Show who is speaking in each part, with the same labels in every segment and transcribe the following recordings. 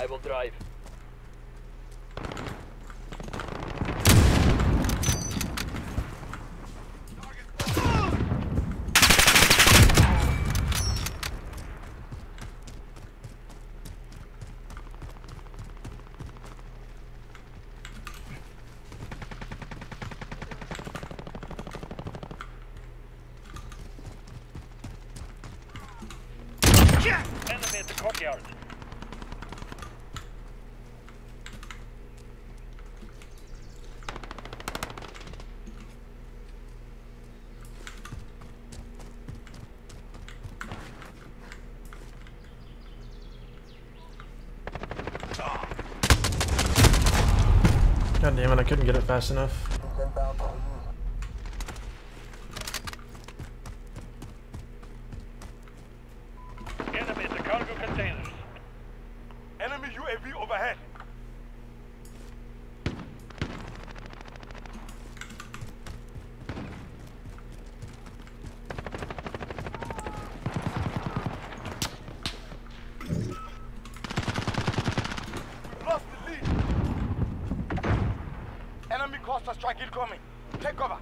Speaker 1: I will drive. Enemy at the courtyard.
Speaker 2: God damn it, I couldn't get it fast enough.
Speaker 1: Enemy cargo containers.
Speaker 3: Enemy UAV overhead. Enemy cluster strike incoming. Take cover.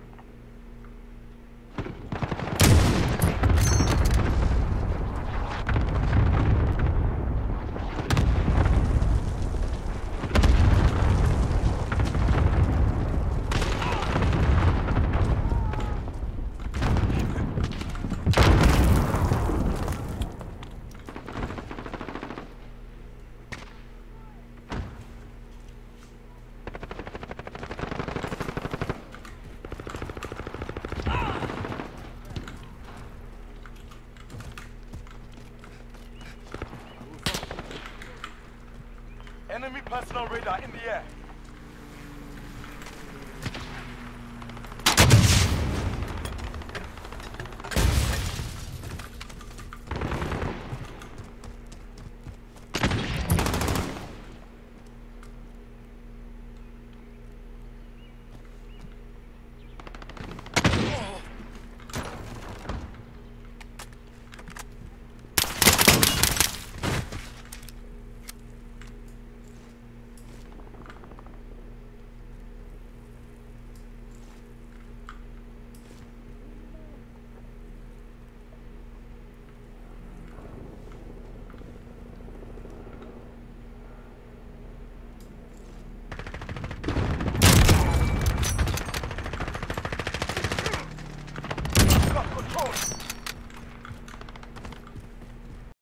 Speaker 3: Enemy personal radar in the air. Coast.